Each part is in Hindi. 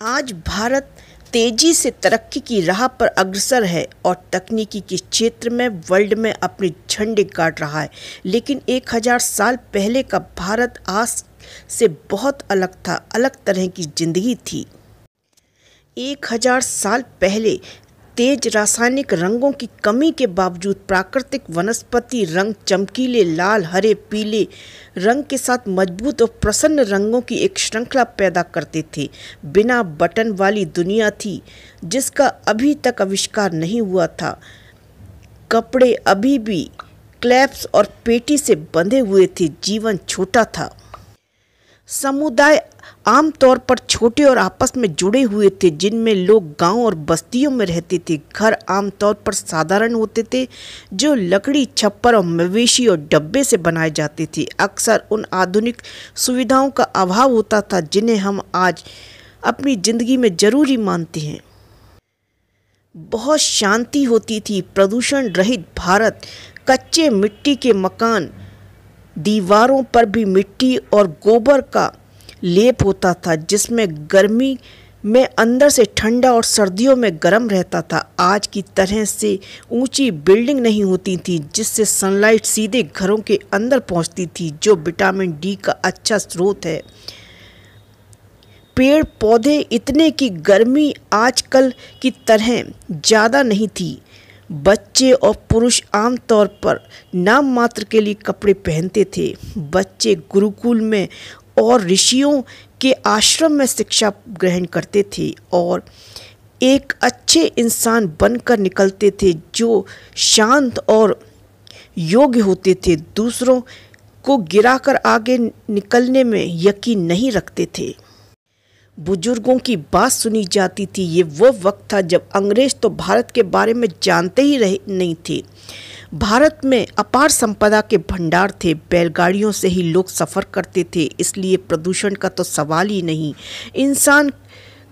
आज भारत तेज़ी से तरक्की की राह पर अग्रसर है और तकनीकी के क्षेत्र में वर्ल्ड में अपने झंडे काट रहा है। लेकिन एक हज़ार साल पहले का भारत आज से बहुत अलग था, अलग तरह की ज़िंदगी थी। एक हज़ार साल पहले तेज रासायनिक रंगों की कमी के बावजूद प्राकृतिक वनस्पति रंग चमकीले, लाल, हरे, पीले रंग के साथ मज़बूत और प्रसन्न रंगों की एक श्रृंखला पैदा करते थे। बिना बटन वाली दुनिया थी, जिसका अभी तक आविष्कार नहीं हुआ था। कपड़े अभी भी क्लैप्स और पेटी से बंधे हुए थे, जीवन छोटा था। समुदाय आमतौर पर छोटे और आपस में जुड़े हुए थे, जिनमें लोग गाँव और बस्तियों में रहते थे। घर आमतौर पर साधारण होते थे, जो लकड़ी, छप्पर और मवेशी और डब्बे से बनाए जाते थे। अक्सर उन आधुनिक सुविधाओं का अभाव होता था, जिन्हें हम आज अपनी ज़िंदगी में ज़रूरी मानते हैं। बहुत शांति होती थी, प्रदूषण रहित भारत, कच्चे मिट्टी के मकान, दीवारों पर भी मिट्टी और गोबर का लेप होता था, जिसमें गर्मी में अंदर से ठंडा और सर्दियों में गर्म रहता था। आज की तरह से ऊँची बिल्डिंग नहीं होती थी, जिससे सनलाइट सीधे घरों के अंदर पहुँचती थी, जो विटामिन डी का अच्छा स्रोत है। पेड़ पौधे इतने की गर्मी आजकल की तरह ज़्यादा नहीं थी। बच्चे और पुरुष आमतौर पर नाम मात्र के लिए कपड़े पहनते थे। बच्चे गुरुकुल में और ऋषियों के आश्रम में शिक्षा ग्रहण करते थे और एक अच्छे इंसान बनकर निकलते थे जो शांत और योग्य होते थे। दूसरों को गिराकर आगे निकलने में यकीन नहीं रखते थे। बुज़ुर्गों की बात सुनी जाती थी। ये वो वक्त था जब अंग्रेज़ तो भारत के बारे में जानते ही रहे नहीं थे। भारत में अपार संपदा के भंडार थे। बैलगाड़ियों से ही लोग सफ़र करते थे, इसलिए प्रदूषण का तो सवाल ही नहीं। इंसान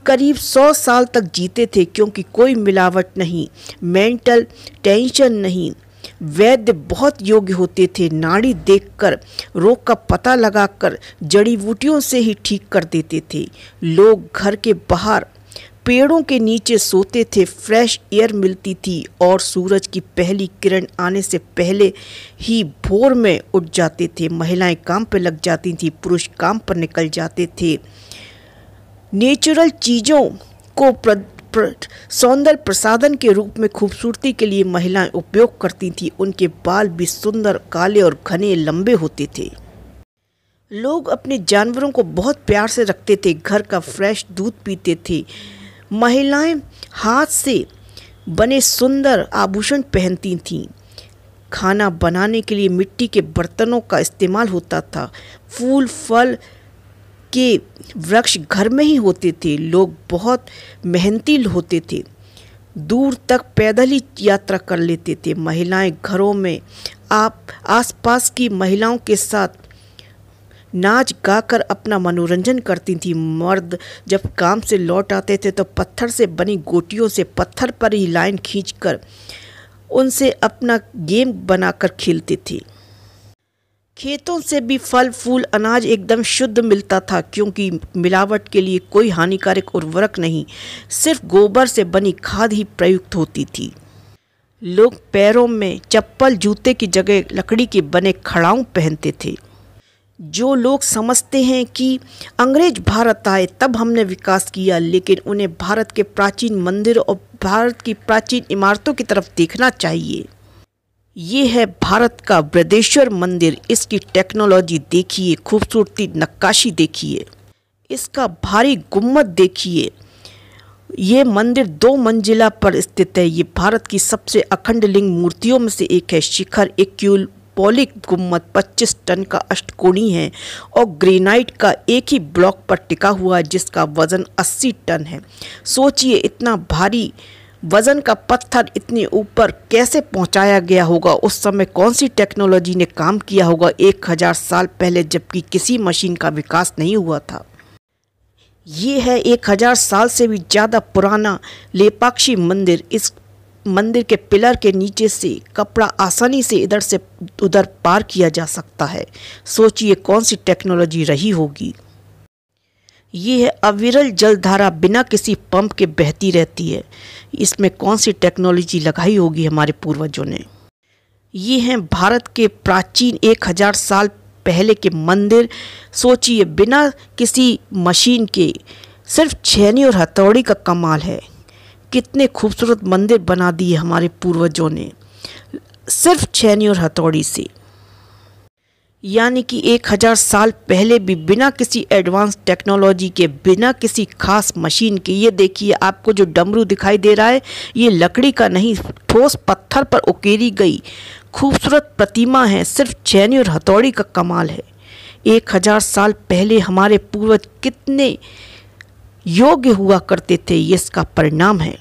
करीब सौ साल तक जीते थे, क्योंकि कोई मिलावट नहीं, मेंटल टेंशन नहीं, वैद्य बहुत योग्य होते थे। नाड़ी देखकर, रोग का पता लगाकर जड़ी बूटियों से ही ठीक कर देते थे। लोग घर के बाहर पेड़ों के नीचे सोते थे फ्रेश एयर मिलती थी और सूरज की पहली किरण आने से पहले ही भोर में उठ जाते थे। महिलाएँ काम पर लग जाती थी पुरुष काम पर निकल जाते थे। नेचुरल चीज़ों को प्र, प्र, सौंदर्य प्रसाधन के रूप में खूबसूरती के लिए महिलाएँ उपयोग करती थी। उनके बाल भी सुंदर काले और घने लंबे होते थे। लोग अपने जानवरों को बहुत प्यार से रखते थे। घर का फ्रेश दूध पीते थे। महिलाएँ हाथ से बने सुंदर आभूषण पहनती थीं। खाना बनाने के लिए मिट्टी के बर्तनों का इस्तेमाल होता था। फूल, फल के वृक्ष घर में ही होते थे। लोग बहुत मेहनती होते थे। दूर तक पैदल ही यात्रा कर लेते थे। महिलाएँ घरों में आप, आसपास की महिलाओं के साथ नाच गाकर अपना मनोरंजन करती थी। मर्द जब काम से लौट आते थे तो पत्थर से बनी गोटियों से पत्थर पर ही लाइन खींचकर उनसे अपना गेम बनाकर खेलते थे। खेतों से भी फल, फूल, अनाज एकदम शुद्ध मिलता था, क्योंकि मिलावट के लिए कोई हानिकारक उर्वरक नहीं, सिर्फ़ गोबर से बनी खाद ही प्रयुक्त होती थी। लोग पैरों में चप्पल, जूते की जगह लकड़ी के बने खड़ाऊ पहनते थे। जो लोग समझते हैं कि अंग्रेज़ भारत आए, तब हमने विकास किया, लेकिन उन्हें भारत के प्राचीन मंदिर और भारत की प्राचीन इमारतों की तरफ़ देखना चाहिए। ये है भारत का ब्रदेश्वर मंदिर। इसकी टेक्नोलॉजी देखिए, खूबसूरती, नक्काशी देखिए, इसका भारी गुम्मत देखिए। ये मंदिर दो मंजिला पर स्थित है। ये भारत की सबसे अखंड लिंग मूर्तियों में से एक है। शिखर एक्यूल पॉलिक गुम्मत 25 टन का अष्टकोणी है और ग्रेनाइट का एक ही ब्लॉक पर टिका हुआ है जिसका वज़न 80 टन है। सोचिए इतना भारी वज़न का पत्थर इतने ऊपर कैसे पहुँचाया गया होगा? उस समय कौन सी टेक्नोलॉजी ने काम किया होगा? एक हज़ार साल पहले जबकि किसी मशीन का विकास नहीं हुआ था। ये है एक हज़ार साल से भी ज़्यादा पुराना लेपाक्षी मंदिर। इस मंदिर के पिलर के नीचे से कपड़ा आसानी से इधर से उधर पार किया जा सकता है। सोचिए कौन सी टेक्नोलॉजी रही होगी। ये है अविरल जलधारा बिना किसी पंप के बहती रहती है। इसमें कौन सी टेक्नोलॉजी लगाई होगी हमारे पूर्वजों ने? ये हैं भारत के प्राचीन एक हज़ार साल पहले के मंदिर। सोचिए बिना किसी मशीन के सिर्फ़ छेनी और हथौड़ी का कमाल है। कितने खूबसूरत मंदिर बना दिए हमारे पूर्वजों ने। सिर्फ़ छैनी और हथौड़ी से। यानी कि एक हज़ार साल पहले भी बिना किसी एडवांस टेक्नोलॉजी के, बिना किसी खास मशीन के, ये देखिए, आपको जो डमरू दिखाई दे रहा है, ये लकड़ी का नहीं, ठोस पत्थर पर उकेरी गई। खूबसूरत प्रतिमा है, सिर्फ़ चैनी और हथौड़ी का कमाल है। एक हज़ार साल पहले हमारे पूर्वज कितने योग्य हुआ करते थे, ये इसका परिणाम है।